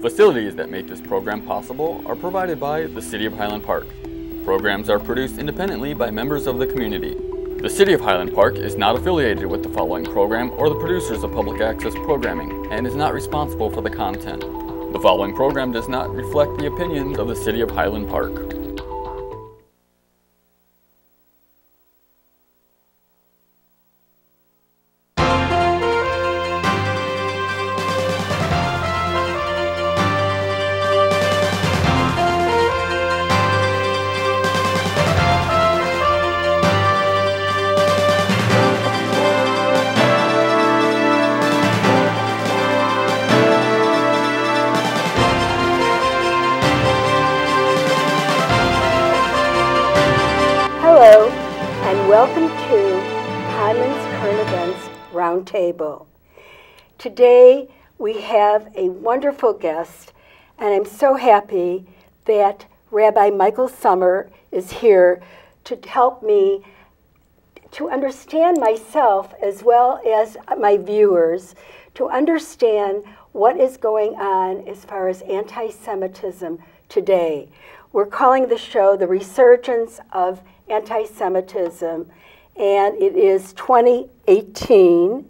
Facilities that make this program possible are provided by the City of Highland Park. Programs are produced independently by members of the community. The City of Highland Park is not affiliated with the following program or the producers of public access programming and is not responsible for the content. The following program does not reflect the opinions of the City of Highland Park. Roundtable. Today we have a wonderful guest, and I'm so happy that Rabbi Michael Summer is here to help me to understand myself as well as my viewers to understand what is going on as far as anti Semitism today. We're calling the show The Resurgence of Anti Semitism, and it is 2018.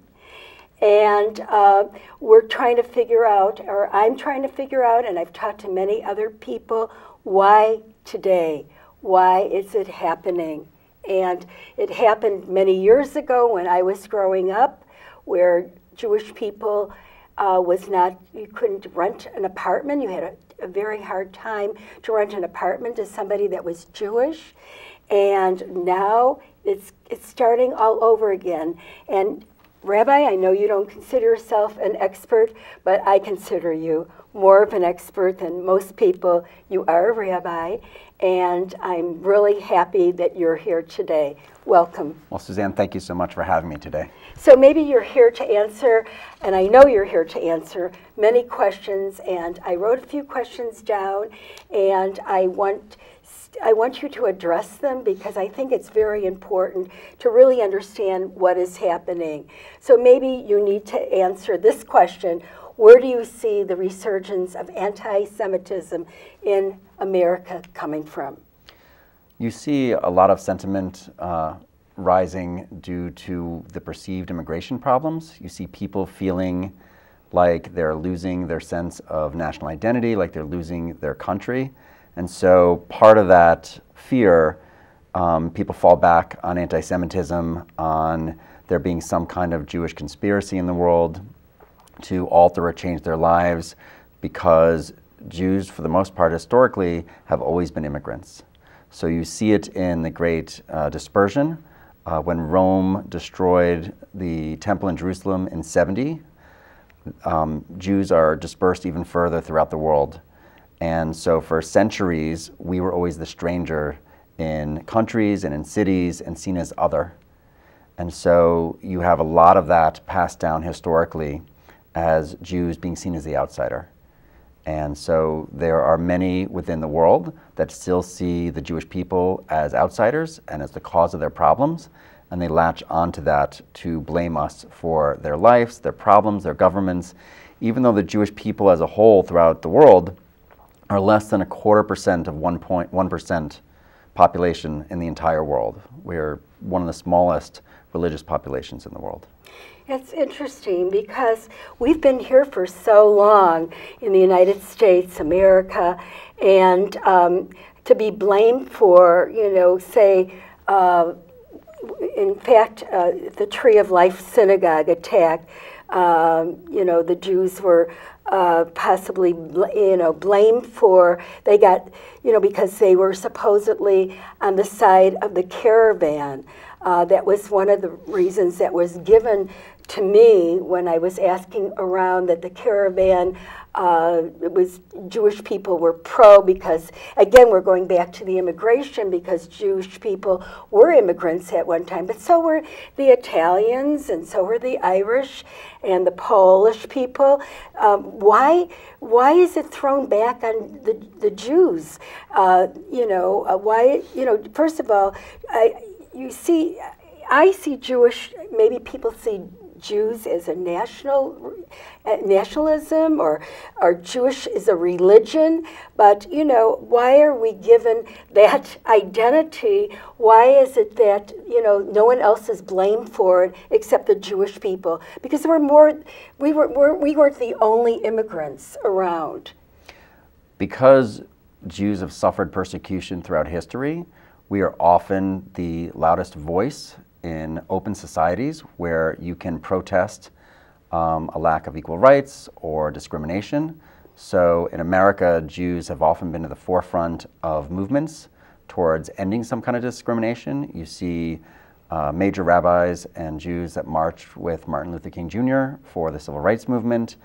And uh, we're trying to figure out, or I'm trying to figure out, and I've talked to many other people, why today? Why is it happening? And it happened many years ago when I was growing up, where Jewish people uh, was not, you couldn't rent an apartment. You had a, a very hard time to rent an apartment to somebody that was Jewish. And now it's, it's starting all over again. And Rabbi, I know you don't consider yourself an expert, but I consider you more of an expert than most people. You are a rabbi, and I'm really happy that you're here today. Welcome. Well, Suzanne, thank you so much for having me today. So maybe you're here to answer, and I know you're here to answer many questions, and I wrote a few questions down, and I want I want you to address them because I think it's very important to really understand what is happening. So maybe you need to answer this question Where do you see the resurgence of anti Semitism in America coming from? You see a lot of sentiment uh, rising due to the perceived immigration problems. You see people feeling like they're losing their sense of national identity, like they're losing their country. And so part of that fear, um, people fall back on anti Semitism, on there being some kind of Jewish conspiracy in the world to alter or change their lives because Jews, for the most part, historically, have always been immigrants. So you see it in the Great uh, Dispersion. Uh, when Rome destroyed the temple in Jerusalem in 70, um, Jews are dispersed even further throughout the world. And so for centuries, we were always the stranger in countries and in cities and seen as other. And so you have a lot of that passed down historically as Jews being seen as the outsider. And so there are many within the world that still see the Jewish people as outsiders and as the cause of their problems. And they latch onto that to blame us for their lives, their problems, their governments, even though the Jewish people as a whole throughout the world are less than a quarter percent of 1.1% population in the entire world. We're one of the smallest religious populations in the world. It's interesting because we've been here for so long in the United States, America, and um, to be blamed for, you know, say, uh, in fact, uh, the Tree of Life synagogue attack, um, you know, the Jews were uh, possibly, you know, blamed for. They got, you know, because they were supposedly on the side of the caravan. Uh, that was one of the reasons that was given to me when I was asking around that the caravan uh, it was Jewish people were pro because again we're going back to the immigration because Jewish people were immigrants at one time, but so were the Italians and so were the Irish and the Polish people. Um, why why is it thrown back on the the Jews? Uh, you know uh, why you know first of all I, you see I see Jewish maybe people see Jews as a national uh, nationalism or or Jewish is a religion, but you know, why are we given that identity? Why is it that, you know, no one else is blamed for it except the Jewish people? Because we're more we were we're, we weren't the only immigrants around. Because Jews have suffered persecution throughout history, we are often the loudest voice in open societies where you can protest um, a lack of equal rights or discrimination. So in America, Jews have often been at the forefront of movements towards ending some kind of discrimination. You see uh, major rabbis and Jews that marched with Martin Luther King Jr. for the civil rights movement.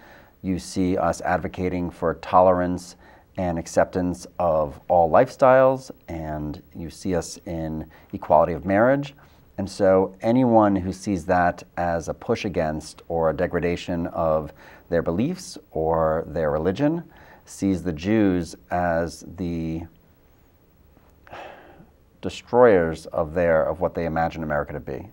You see us advocating for tolerance and acceptance of all lifestyles, and you see us in equality of marriage. And so, anyone who sees that as a push against or a degradation of their beliefs or their religion sees the Jews as the destroyers of their of what they imagine America to be.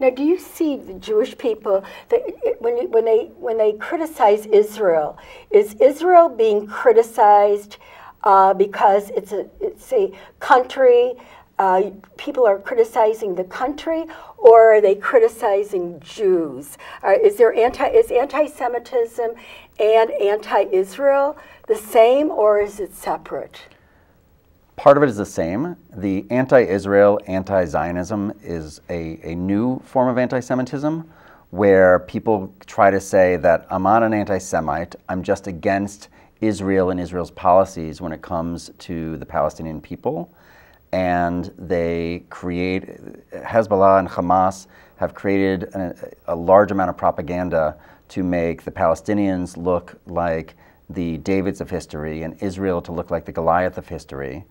Now, do you see the Jewish people that when when they when they criticize Israel, is Israel being criticized uh, because it's a it's a country? Uh, people are criticizing the country, or are they criticizing Jews? Uh, is there anti is anti-Semitism and anti-Israel the same, or is it separate? Part of it is the same. The anti Israel, anti Zionism is a, a new form of anti Semitism where people try to say that I'm not an anti Semite, I'm just against Israel and Israel's policies when it comes to the Palestinian people. And they create, Hezbollah and Hamas have created a, a large amount of propaganda to make the Palestinians look like the Davids of history and Israel to look like the Goliath of history.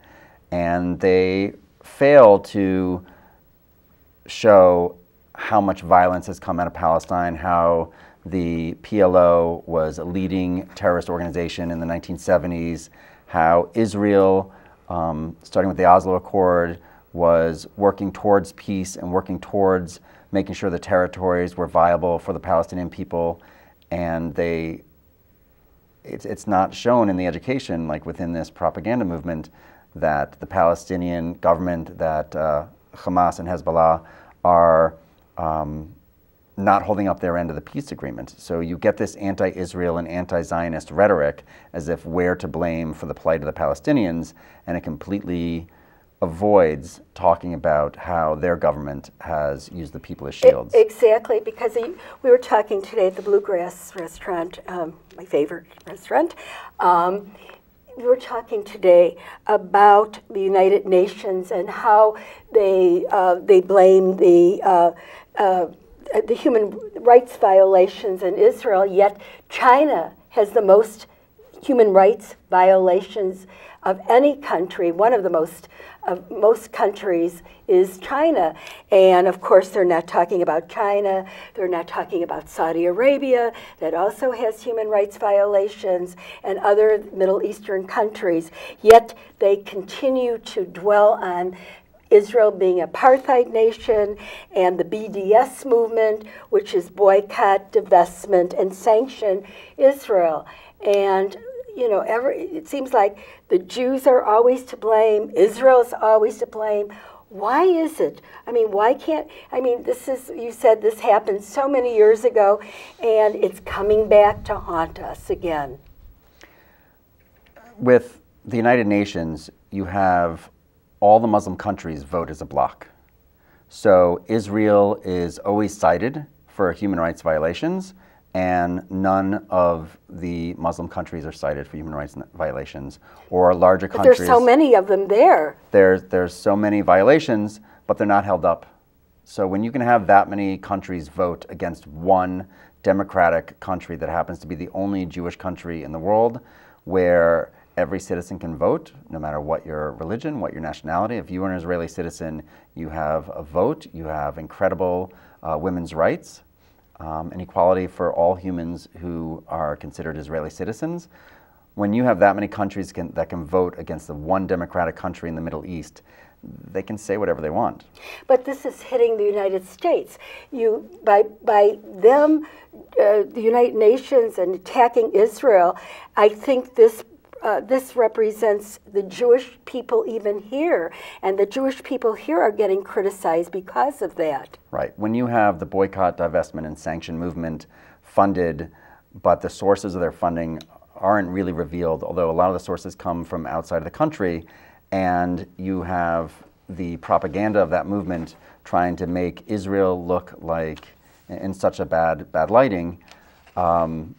And they fail to show how much violence has come out of Palestine, how the PLO was a leading terrorist organization in the 1970s, how Israel, um, starting with the Oslo Accord, was working towards peace and working towards making sure the territories were viable for the Palestinian people, and they it's, it's not shown in the education like within this propaganda movement that the Palestinian government, that uh, Hamas and Hezbollah are um, not holding up their end of the peace agreement. So you get this anti Israel and anti Zionist rhetoric as if we're to blame for the plight of the Palestinians, and it completely avoids talking about how their government has used the people as shields. exactly, because we were talking today at the Bluegrass restaurant, um, my favorite restaurant. Um, we were talking today about the United Nations and how they uh, they blame the uh, uh, Uh, the human rights violations in Israel, yet China has the most human rights violations of any country, one of the most of most countries is China. And of course, they're not talking about China, they're not talking about Saudi Arabia, that also has human rights violations, and other Middle Eastern countries. Yet they continue to dwell on Israel being apartheid nation and the BDS movement, which is boycott, divestment, and sanction Israel. And you know, every, it seems like the Jews are always to blame, Israel is always to blame. Why is it? I mean, why can't, I mean, this is, you said this happened so many years ago, and it's coming back to haunt us again. With the United Nations, you have all the Muslim countries vote as a bloc. So Israel is always cited for human rights violations and none of the Muslim countries are cited for human rights violations, or larger but countries. There's so many of them there. There's there's so many violations, but they're not held up. So when you can have that many countries vote against one democratic country that happens to be the only Jewish country in the world, where every citizen can vote, no matter what your religion, what your nationality. If you are an Israeli citizen, you have a vote. You have incredible uh, women's rights um, and equality for all humans who are considered Israeli citizens. When you have that many countries can, that can vote against the one democratic country in the Middle East, they can say whatever they want. But this is hitting the United States. You by by them, uh, the United Nations and attacking Israel. I think this. Uh, this represents the Jewish people even here, and the Jewish people here are getting criticized because of that. Right. When you have the boycott, divestment, and sanction movement funded, but the sources of their funding aren't really revealed, although a lot of the sources come from outside of the country, and you have the propaganda of that movement trying to make Israel look like in such a bad bad lighting, um,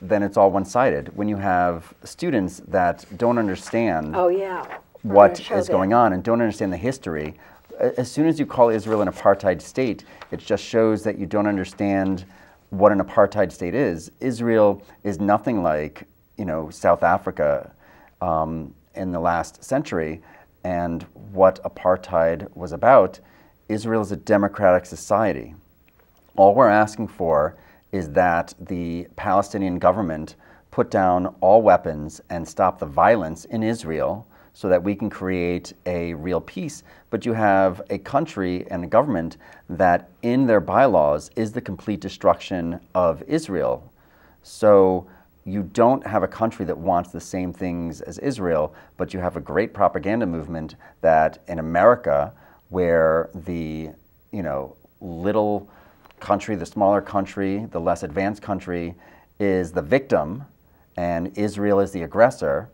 then it's all one-sided. When you have students that don't understand oh, yeah. what is going on and don't understand the history, as soon as you call Israel an apartheid state, it just shows that you don't understand what an apartheid state is. Israel is nothing like you know South Africa um, in the last century and what apartheid was about, Israel is a democratic society. All we're asking for is that the Palestinian government put down all weapons and stop the violence in Israel so that we can create a real peace. But you have a country and a government that, in their bylaws, is the complete destruction of Israel. So you don't have a country that wants the same things as Israel, but you have a great propaganda movement that in America, where the you know little country, the smaller country, the less advanced country is the victim, and Israel is the aggressor.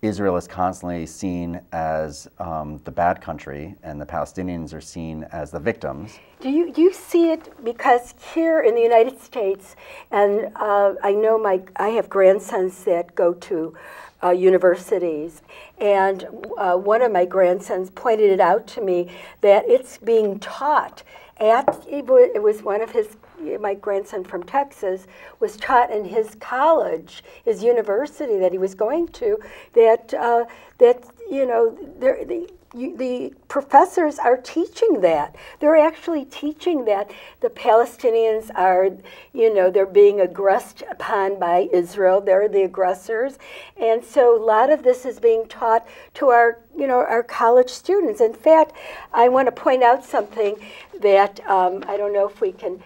Israel is constantly seen as um, the bad country, and the Palestinians are seen as the victims. Do you, do you see it because here in the United States, and uh, I know my I have grandsons that go to uh, universities, and uh, one of my grandsons pointed it out to me that it's being taught at it was one of his my grandson from Texas was taught in his college, his university that he was going to, that uh, that you know the the professors are teaching that. They're actually teaching that the Palestinians are, you know, they're being aggressed upon by Israel. They're the aggressors, and so a lot of this is being taught to our, you know, our college students. In fact, I want to point out something that um, I don't know if we can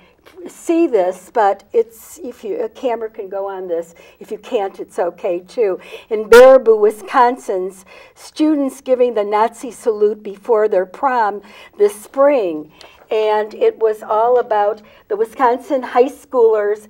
see this, but it's if you a camera can go on this. If you can't, it's okay too. In Baraboo, Wisconsin's students giving the Nazi salute before their prom this spring, and it was all about the Wisconsin high schoolers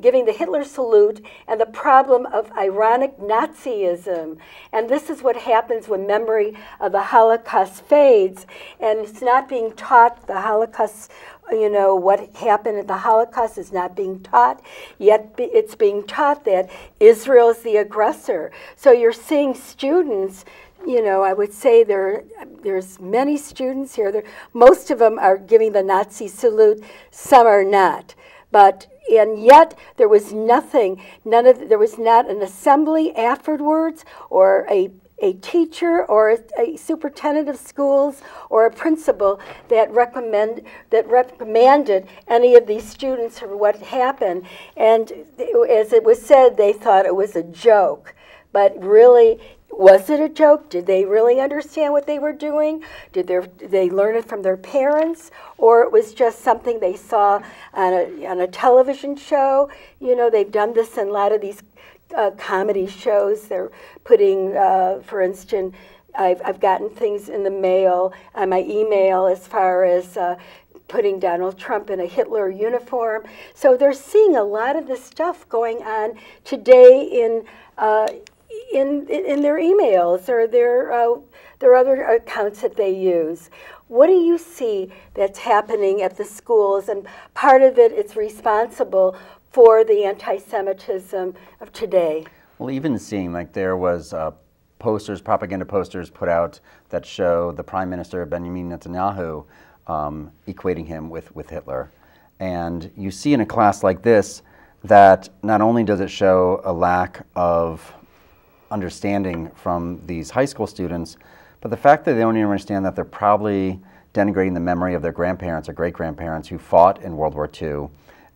giving the Hitler salute and the problem of ironic Nazism. And this is what happens when memory of the Holocaust fades and it's not being taught the Holocaust you know, what happened at the Holocaust is not being taught, yet it's being taught that Israel is the aggressor. So you're seeing students, you know, I would say there, there's many students here. There, most of them are giving the Nazi salute, some are not. But and yet there was nothing, none of there was not an assembly afterwards or a a teacher or a, a, superintendent of schools or a principal that recommend that recommended any of these students for what happened. And as it was said they thought it was a joke. But really was it a joke? Did they really understand what they were doing? Did, did they learn it from their parents? Or it was just something they saw on a, on a television show? You know they've done this in a lot of these uh, comedy shows. They're putting, uh, for instance, I've, I've gotten things in the mail on my email as far as uh, putting Donald Trump in a Hitler uniform. So they're seeing a lot of this stuff going on today in uh, in in their emails or their uh, their other accounts that they use. What do you see that's happening at the schools? And part of it is responsible for the anti-Semitism of today. Well, even seeing like there was uh, posters, propaganda posters put out that show the Prime Minister Benjamin Netanyahu um, equating him with, with Hitler. And you see in a class like this that not only does it show a lack of understanding from these high school students, but the fact that they don't even understand that they're probably denigrating the memory of their grandparents or great grandparents who fought in World War II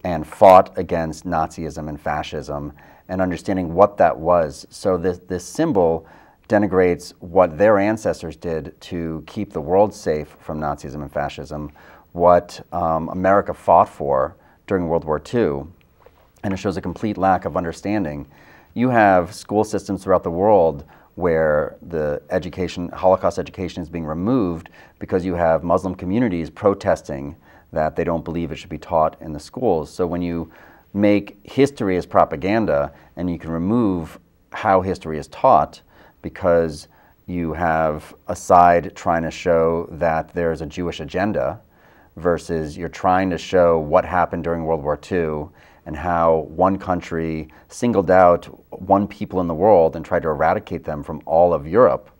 and fought against Nazism and fascism and understanding what that was. So this, this symbol denigrates what their ancestors did to keep the world safe from Nazism and fascism, what um, America fought for during World War II, and it shows a complete lack of understanding. You have school systems throughout the world where the education, Holocaust education is being removed because you have Muslim communities protesting that they don't believe it should be taught in the schools. So when you make history as propaganda and you can remove how history is taught because you have a side trying to show that there's a Jewish agenda versus you're trying to show what happened during World War II and how one country singled out one people in the world and tried to eradicate them from all of Europe.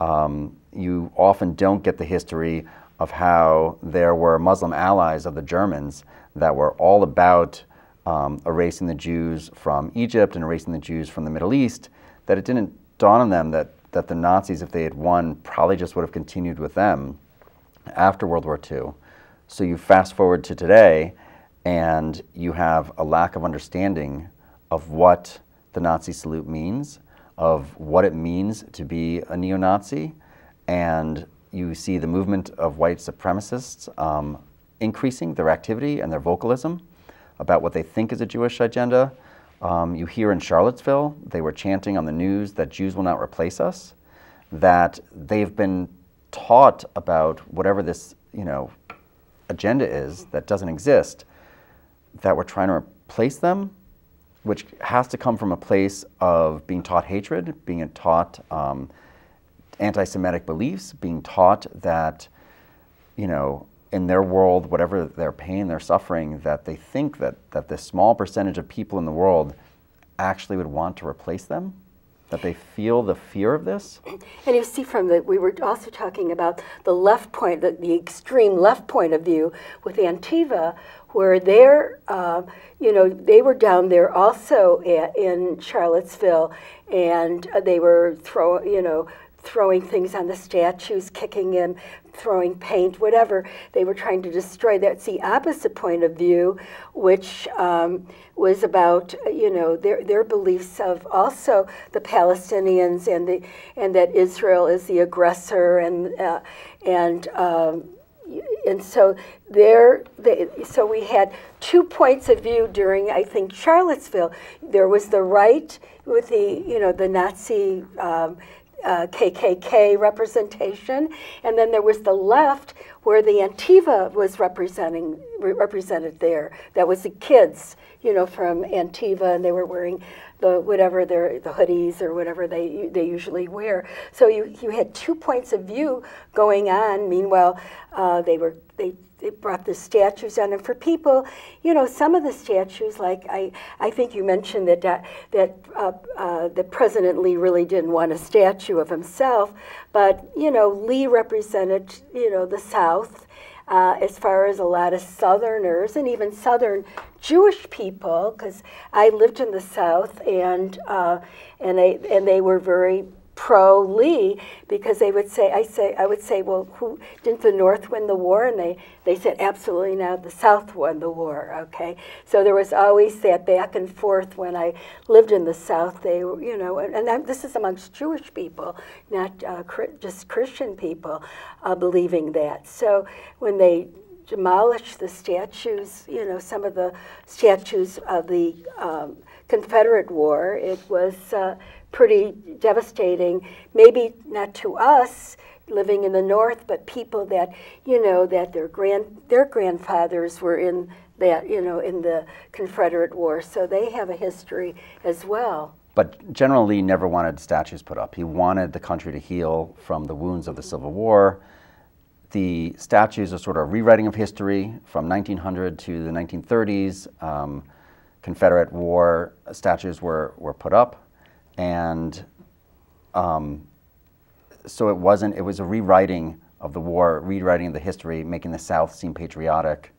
Um, you often don't get the history of how there were Muslim allies of the Germans that were all about um, erasing the Jews from Egypt and erasing the Jews from the Middle East, that it didn't dawn on them that, that the Nazis, if they had won, probably just would have continued with them after World War II. So you fast forward to today, and you have a lack of understanding of what the Nazi salute means, of what it means to be a neo Nazi, and you see the movement of white supremacists um, increasing their activity and their vocalism about what they think is a Jewish agenda. Um, you hear in Charlottesville, they were chanting on the news that Jews will not replace us, that they've been taught about whatever this, you know, agenda is that doesn't exist, that we're trying to replace them, which has to come from a place of being taught hatred, being taught um, anti-Semitic beliefs, being taught that, you know, in their world, whatever their pain, their suffering, that they think that, that this small percentage of people in the world actually would want to replace them? That they feel the fear of this? And you see from the, we were also talking about the left point, the, the extreme left point of view with Antifa, where they're, uh, you know, they were down there also in Charlottesville, and they were throwing, you know, throwing things on the statues, kicking them, throwing paint, whatever. They were trying to destroy. That's the opposite point of view, which um, was about you know their their beliefs of also the Palestinians and the and that Israel is the aggressor and uh, and. Um, and so there, they, so we had two points of view during, I think, Charlottesville. There was the right with the, you know, the Nazi um, uh, KKK representation, and then there was the left where the Antifa was representing re represented there. That was the kids, you know, from Antifa, and they were wearing the whatever their the hoodies or whatever they they usually wear. So you you had two points of view going on. Meanwhile, uh, they were they they brought the statues on, and for people, you know, some of the statues, like I, I think you mentioned that that uh, uh, that President Lee really didn't want a statue of himself, but you know, Lee represented, you know, the South. Uh, as far as a lot of Southerners and even Southern Jewish people, because I lived in the South, and uh, and they and they were very pro Lee because they would say, I say, I would say, well, who didn't the North win the war? And they, they said, absolutely not. The South won the war. Okay, so there was always that back and forth when I lived in the South. They, you know, and, and this is amongst Jewish people, not uh, just Christian people, uh, believing that. So when they demolished the statues, you know, some of the statues of the um, Confederate War, it was. Uh, pretty devastating, maybe not to us living in the north, but people that, you know, that their grand their grandfathers were in that, you know, in the Confederate War. So they have a history as well. But General Lee never wanted statues put up. He wanted the country to heal from the wounds of the Civil War. The statues are sort of a rewriting of history from 1900 to the 1930s. Um, Confederate War statues were, were put up and um, so it wasn't. It was a rewriting of the war, rewriting of the history, making the South seem patriotic.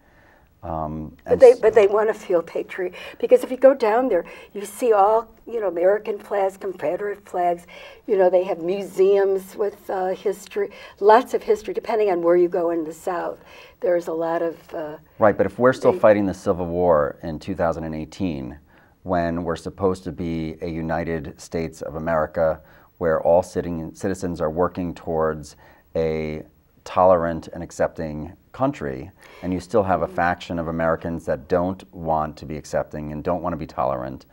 Um, but they but they want to feel patriotic because if you go down there, you see all you know American flags, Confederate flags. You know they have museums with uh, history, lots of history. Depending on where you go in the South, there's a lot of uh, right. But if we're still they, fighting the Civil War in 2018 when we're supposed to be a United States of America where all sitting, citizens are working towards a tolerant and accepting country, and you still have a faction of Americans that don't want to be accepting and don't want to be tolerant.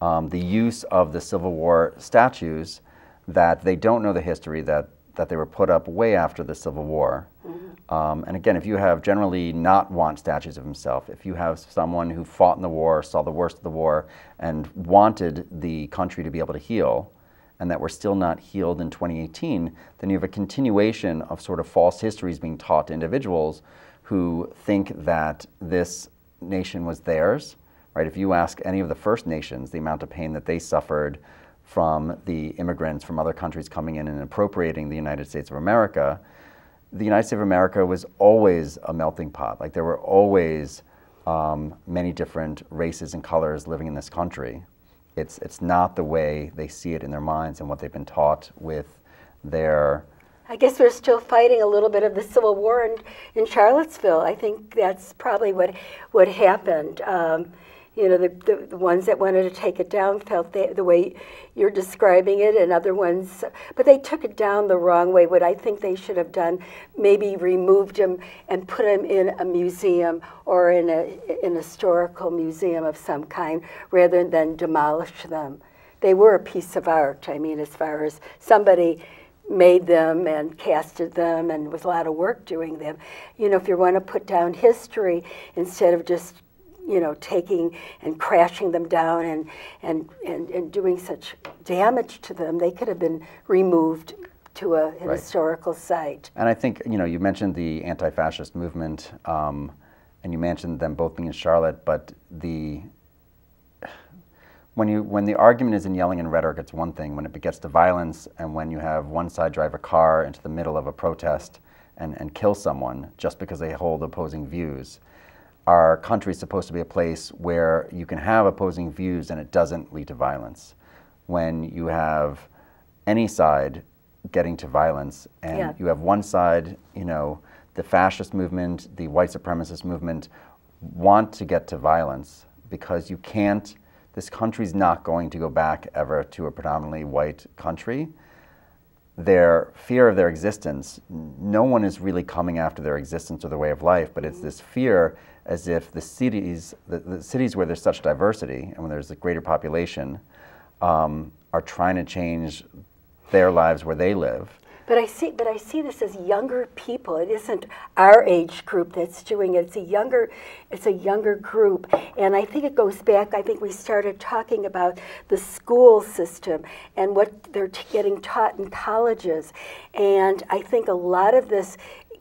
Um, the use of the Civil War statues that they don't know the history that, that they were put up way after the Civil War. Mm-hmm. Um, and again, if you have General Lee not want statues of himself, if you have someone who fought in the war, saw the worst of the war, and wanted the country to be able to heal, and that we're still not healed in 2018, then you have a continuation of sort of false histories being taught to individuals who think that this nation was theirs, right? If you ask any of the First Nations the amount of pain that they suffered from the immigrants from other countries coming in and appropriating the United States of America, the United States of America was always a melting pot. Like there were always um, many different races and colors living in this country. It's, it's not the way they see it in their minds and what they've been taught with their. I guess we're still fighting a little bit of the Civil War in, in Charlottesville. I think that's probably what, what happened. Um, you know, the, the, the, ones that wanted to take it down felt the, the way you're describing it, and other ones, but they took it down the wrong way. What I think they should have done, maybe removed them and put them in a museum or in a, an historical museum of some kind, rather than demolish them. They were a piece of art. I mean, as far as somebody made them and casted them and with a lot of work doing them. You know, if you want to put down history instead of just you know, taking and crashing them down and, and, and, and doing such damage to them, they could have been removed to a, right. historical site. And I think, you know, you mentioned the anti-fascist movement, um, and you mentioned them both being in Charlotte, but the when you when the argument is in yelling and rhetoric, it's one thing. When it gets to violence, and when you have one side drive a car into the middle of a protest and, and kill someone just because they hold opposing views, our country is supposed to be a place where you can have opposing views and it doesn't lead to violence. When you have any side getting to violence and yeah. you have one side, you know, the fascist movement, the white supremacist movement want to get to violence because you can't, this country's not going to go back ever to a predominantly white country. Their fear of their existence, no one is really coming after their existence or their way of life, but it's this fear as if the cities, the, the cities where there's such diversity and when there's a greater population, um, are trying to change their lives where they live. But I see, but I see this as younger people. It isn't our age group that's doing it. It's a younger, it's a younger group, and I think it goes back. I think we started talking about the school system and what they're getting taught in colleges, and I think a lot of this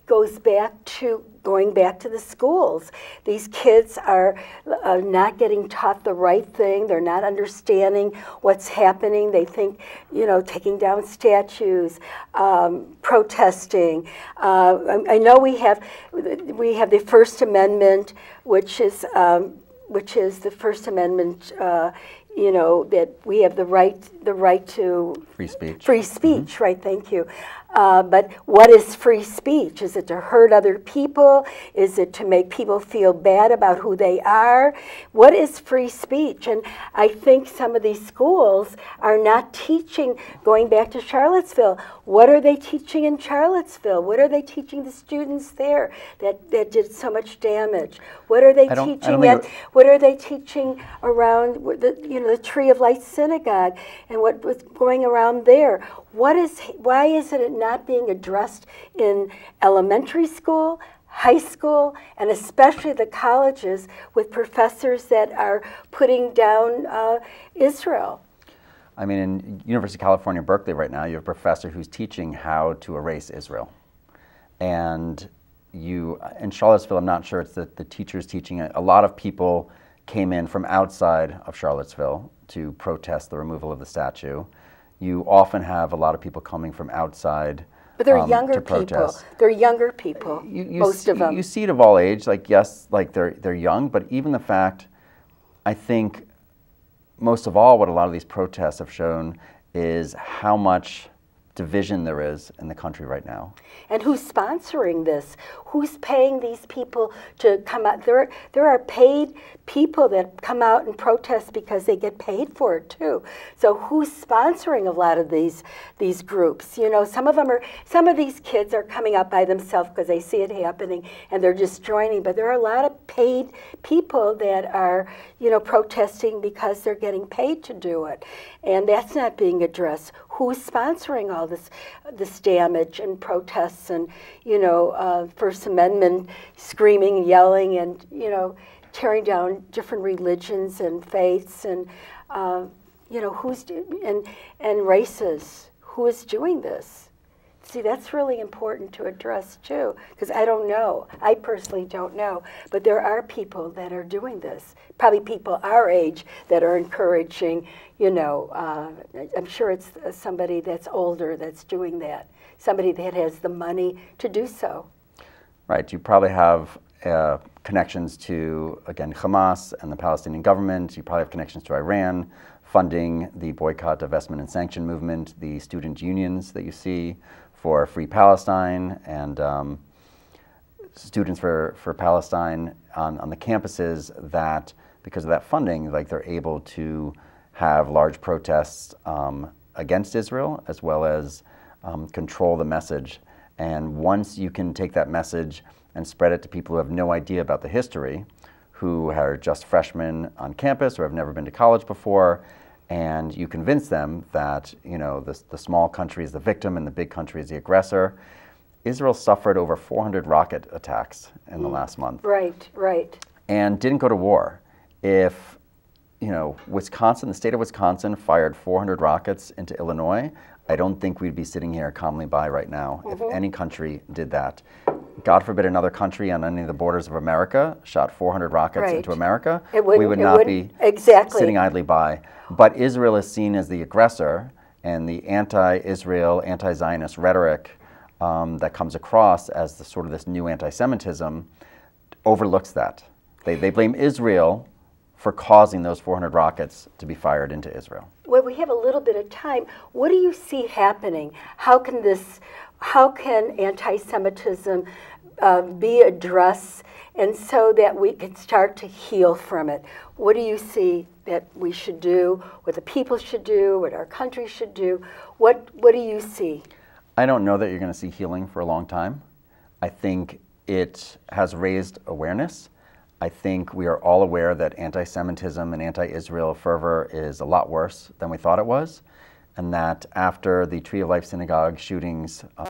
goes back to going back to the schools. These kids are uh, not getting taught the right thing. They're not understanding what's happening. They think, you know, taking down statues, um, protesting. Uh, I, I, know we have we have the First Amendment, which is um, which is the First Amendment. Uh, you know that we have the right the right to free speech. Free speech, mm-hmm. right? Thank you. Uh, but what is free speech? Is it to hurt other people? Is it to make people feel bad about who they are? What is free speech? And I think some of these schools are not teaching, going back to Charlottesville, what are they teaching in Charlottesville? What are they teaching the students there that, that did so much damage? What are they teaching at, what are they teaching around the, you know, the Tree of Life Synagogue and what was going around there? What is, why isn't it not being addressed in elementary school, high school, and especially the colleges with professors that are putting down uh, Israel? I mean, in University of California, Berkeley right now, you have a professor who's teaching how to erase Israel. And you, in Charlottesville, I'm not sure it's the, the teachers teaching it. A lot of people came in from outside of Charlottesville to protest the removal of the statue you often have a lot of people coming from outside. But they're um, younger people. They're younger people. You, you most see, of them. You see it of all age. Like yes, like they're they're young, but even the fact, I think, most of all, what a lot of these protests have shown is how much division there is in the country right now. And who's sponsoring this? Who's paying these people to come out? There, there are paid people that come out and protest because they get paid for it too. So who's sponsoring a lot of these these groups? You know, some of them are. Some of these kids are coming out by themselves because they see it happening and they're just joining. But there are a lot of paid people that are, you know, protesting because they're getting paid to do it, and that's not being addressed. Who's sponsoring all this this damage and protests and you know uh, First Amendment screaming yelling and you know tearing down different religions and faiths and uh, you know who's and and races who is doing this See, that's really important to address too, because I don't know. I personally don't know. But there are people that are doing this, probably people our age that are encouraging, you know, uh, I'm sure it's somebody that's older that's doing that, somebody that has the money to do so. Right. You probably have uh, connections to, again, Hamas and the Palestinian government. You probably have connections to Iran, funding the boycott, divestment, and sanction movement, the student unions that you see for Free Palestine and um, students for, for Palestine on, on the campuses that, because of that funding, like they're able to have large protests um, against Israel as well as um, control the message. And once you can take that message and spread it to people who have no idea about the history, who are just freshmen on campus or have never been to college before, and you convince them that you know the, the small country is the victim and the big country is the aggressor. Israel suffered over 400 rocket attacks in mm. the last month. Right, right. And didn't go to war. If you know Wisconsin, the state of Wisconsin, fired 400 rockets into Illinois, I don't think we'd be sitting here calmly by right now mm-hmm. if any country did that. God forbid another country on any of the borders of America shot 400 rockets right. into America, we would not be exactly. sitting idly by. But Israel is seen as the aggressor, and the anti-Israel, anti-Zionist rhetoric um, that comes across as the sort of this new anti-Semitism overlooks that. They, they blame Israel for causing those 400 rockets to be fired into Israel. Well, we have a little bit of time. What do you see happening? How can this, how can anti-Semitism uh, be addressed and so that we can start to heal from it? What do you see that we should do, what the people should do, what our country should do? What, what do you see? I don't know that you're going to see healing for a long time. I think it has raised awareness. I think we are all aware that anti Semitism and anti Israel fervor is a lot worse than we thought it was, and that after the Tree of Life Synagogue shootings uh,